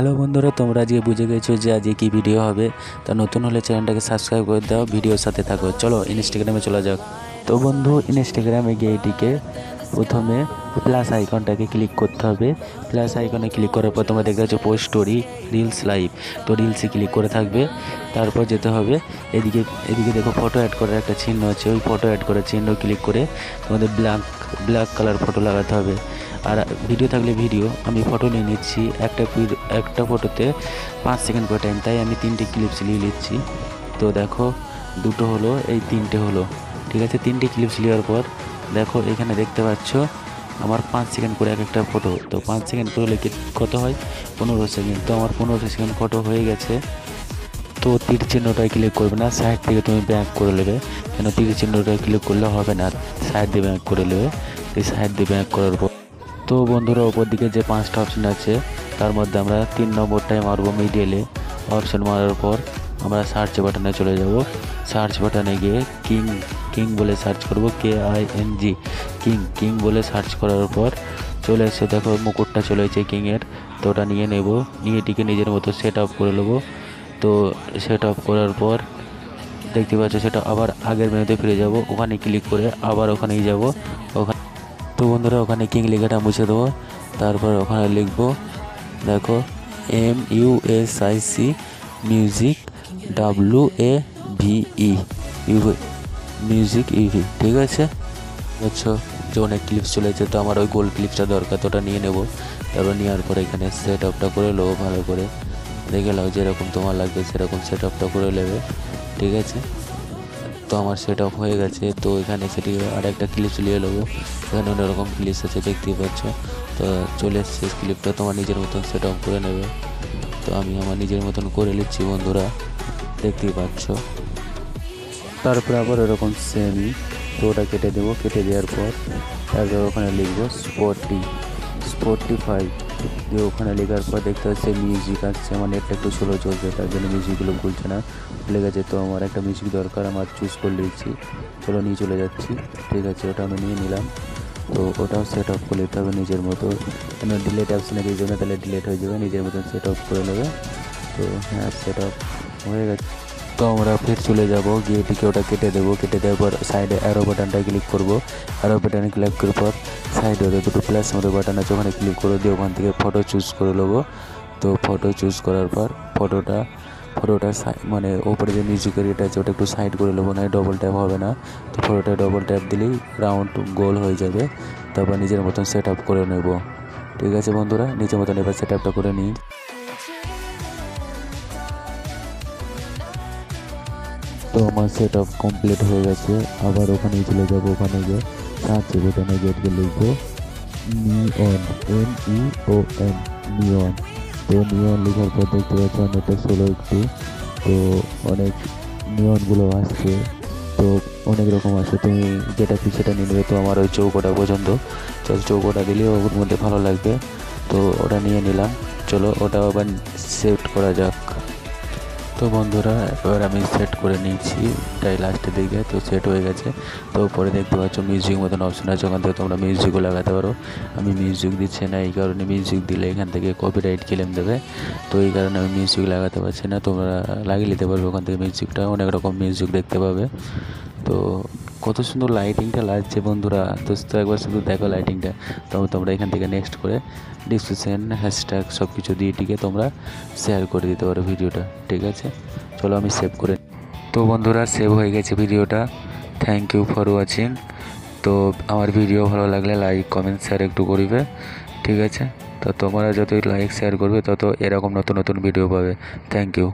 Hello বন্ধুরা, তোমরা আজকে বুঝে গেছো যে আজকে কী ভিডিও হবে। তা নতুন হলে চ্যানেলটাকে সাবস্ক্রাইব করে দাও ভিডিওর সাথে থাকো। চলো ইনস্টাগ্রামে চলে যাক। তো বন্ধু ইনস্টাগ্রামে গিয়ে এটিকে প্রথমে প্লাস আইকনটাকে ক্লিক করতে হবে। প্লাস আইকনে ক্লিক করার পর তোমরা দেখতে পাচ্ছ পোস্ট স্টোরি রিলস লাইভ তো রিলসে ক্লিক করে থাকবে। তারপর যেতে হবে, এদিকে এদিকে দেখো ফটো অ্যাড করার একটা চিহ্ন আছে। ওই ফটো অ্যাড করার চিহ্ন ক্লিক করে তোমাদের ব্ল্যাক ব্ল্যাক কালার ফটো লাগাতে হবে। আর ভিডিও থাকলে ভিডিও আমি ফটো নিয়ে নিচ্ছি, একটা একটা ফটোতে পাঁচ সেকেন্ড করে টাইম তাই আমি তিনটে ক্লিপস নিয়ে নিচ্ছি। তো দেখো, দুটো হলো, এই তিনটে হলো। ঠিক আছে, তিনটে ক্লিপস নেওয়ার পর, দেখো এখানে দেখতে পাচ্ছ, আমার পাঁচ সেকেন্ড করে এক একটা ফটো তো পাঁচ সেকেন্ড করে কি- কত হয়? পনেরো সেকেন্ড তো আমার পনেরো সেকেন্ড ফটো হয়ে গেছে। তো তীর চিহ্নটায় ক্লিক করবে না সাইড থেকে তুমি ব্যাক করে নেবে। কেন? তীর চিহ্নটায় ক্লিক করলে হবে না সাইড দিয়ে ব্যাক করে নেবে। এই সাইড দিয়ে ব্যাক করার পর তো বন্ধুরা ওপর দিকে যে পাঁচটা অপশন আছে, তার মধ্যে আমরা তিন নম্বরটায় মারবো মিডিয়ালে অপশন মারার পর আমরা সার্চ বাটনে চলে যাব। সার্চ বাটনে গিয়ে কিং কিং বলে সার্চ করব K I N G king king বলে সার্চ করার পর চলে এসে দেখো মুকুটটা চলে এসেছে কিংয়ের তো ওটা নিয়ে নেব, নিয়ে এটিকে নিজের মতো সেট আপ করে নেব। তো সেট আপ করার পর দেখতে পাচ্ছ সেটা আবার আগের মেনুতে ফিরে যাব। ওখানে ক্লিক করে আবার ওখানেই যাব। ওখানে তো বন্ধুরা, ওখানে কিং লেখাটা মুছে দেবো। তারপর ওখানে লিখব, দেখো M U S I C music W A V E music EV ঠিক আছে? বুঝছ? যে অনেক ক্লিপস চলেছে তো আমার ওই গোল ক্লিপসটা দরকার, তো ওটা নিয়ে নেব। তারপর নেওয়ার পরে এখানে সেট আপটা করে নেব ভালো করে। দেখে নাও যেরকম তোমার লাগবে, সেরকম সেট আপটা করে নেবে, ঠিক আছে? তো আমার সেট আপ হয়ে গেছে। তো এখানে সেটি আর একটা ক্লিপ নিয়ে নেব এখানে অনেক রকম ক্লিপস আছে, দেখতেই পাচ্ছ। তো চলে এসছে ক্লিপটা তোমার নিজের মতন সেট আপ করে নেবে। তো আমি আমার নিজের মতন করে নিচ্ছি বন্ধুরা। দেখতেই পাচ্ছ। তারপরে আবার এরকম সেমি তো ওটা কেটে দেবো। কেটে দেওয়ার পর তারপর ওখানে লিখব স্পটি স্পটিফাই দিয়ে ওখানে লেখার পর দেখতে পাচ্ছি মিউজিক আসছে আমার নেটটা একটু স্লো চলছে, তার জন্য মিউজিকগুলো ভুলছে না। ভুলে গেছে তো আমার একটা মিউজিক দরকার, আমার চুজ করে নিচ্ছি চলো নিয়ে চলে যাচ্ছি। ঠিক আছে, ওটা আমি নিয়ে নিলাম। তো ওটাও সেট আপ করে নিতে হবে নিজের মতো। কেন ডিলেট অপশানে দিয়ে যাবে তাহলে ডিলেট হয়ে যাবে, নিজের মতন সেট আপ করে নেবে। তো হ্যাঁ সেট আপ হয়ে গেছে। তো আমরা ফের চলে যাব, গিয়ে এটিকে ওটা কেটে দেবো। কেটে দেওয়ার পর সাইডে অ্যারো বাটনটা ক্লিক করব। অ্যারো বাটনে ক্লিক করার পর সাইডে ওদের দুটো প্লাস মতো বাটন আছে, ওখানে ক্লিক করে দিয়ে ওখান থেকে ফটো চুজ করে নেব। তো ফটো চুজ করার পর ফটোটা ফটোটা মানে ওপরে যে মিউজিকের এটা আছে, ওটা একটু সাইড করে নেব, না ডবল ট্যাপ হবে না। তো ফটোটা ডবল ট্যাপ দিলেই রাউন্ড গোল হয়ে যাবে। তারপর নিজের মতন সেট আপ করে নেব। ঠিক আছে বন্ধুরা, নিজের মতন এবার সেট আপটা করে নিই। তো আমার সেট আপ কমপ্লিট হয়ে গেছে, আবার ওখানে চলে যাব, ওখানে গিয়ে। সার্চ বাটনে গিয়ে লিখব, নিয়ন এন ই ও এন নিয়ন। তো নিয়ন লেখার পর দেখতে পাচ্ছ অনেকটা স্লো একটু। তো অনেক নিয়নগুলো আসছে। তো অনেক রকম আছে তুমি যেটা কি সেটা নিয়ে নেবে। তো আমার ওই চৌকোটা পছন্দ। তো চৌকোটা দিলে ওর মধ্যে ভালো লাগবে। তো ওটা নিয়ে নিলাম। চলো ওটা আবার সেট করা যাক। তো বন্ধুরা, এবার আমি সেট করে নিয়েছি। এটাই লাস্টের দিকে, তো সেট হয়ে গেছে। তো পরে দেখতে পাচ্ছ মিউজিক মতন অপশন আছে, ওখান থেকে তোমরা মিউজিকও লাগাতে পারো। আমি মিউজিক দিচ্ছি না, এই কারণে মিউজিক দিলে এখান থেকে কপিরাইট ক্লেম দেবে। তো এই কারণে আমি মিউজিক লাগাতে পারছি না, তোমরা লাগিয়ে নিতে পারবে ওখান থেকে মিউজিকটা অনেক রকম মিউজিক দেখতে পাবে। তো কত সুন্দর লাইটিংটা লাগছে বন্ধুরা। তো তো একবার শুধু দেখো লাইটিংটা তো তোমরা এখান থেকে নেক্সট করে ডিসক্রিপশন হ্যাশট্যাগ সব কিছু দিয়ে এটিকে তোমরা শেয়ার করে দিতে পারো ভিডিওটা, ঠিক আছে? চলো আমি সেভ করে তো বন্ধুরা সেভ হয়ে গেছে ভিডিওটা। থ্যাংক ইউ ফর ওয়াচিং তো আমার ভিডিও ভালো লাগলে লাইক কমেন্ট শেয়ার একটু করিবে, ঠিক আছে? তো তোমরা যতই লাইক শেয়ার করবে, তত এরকম নতুন নতুন ভিডিও পাবে। Thank you